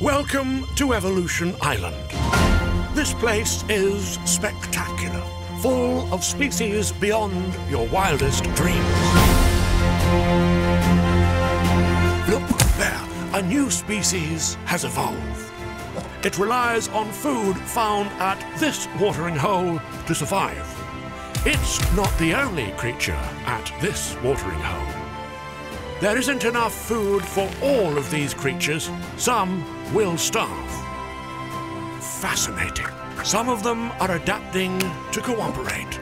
Welcome to Evolution Island. This place is spectacular, full of species beyond your wildest dreams. Look there, a new species has evolved. It relies on food found at this watering hole to survive. It's not the only creature at this watering hole. There isn't enough food for all of these creatures. Some will starve. Fascinating. Some of them are adapting to cooperate.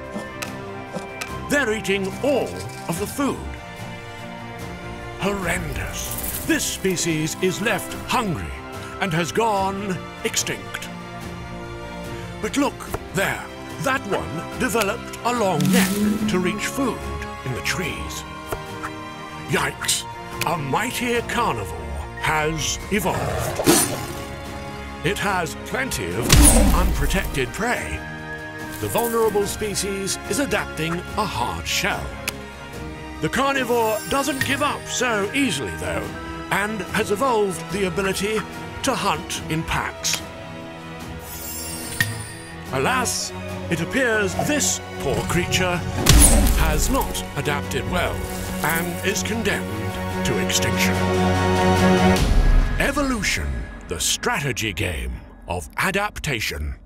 They're eating all of the food. Horrendous. This species is left hungry and has gone extinct. But look, there. That one developed a long neck to reach food in the trees. Yikes! A mightier carnivore has evolved. It has plenty of unprotected prey. The vulnerable species is adapting a hard shell. The carnivore doesn't give up so easily, though, and has evolved the ability to hunt in packs. Alas, it appears this poor creature has not adapted well and is condemned to extinction. Evolution, the strategy game of adaptation.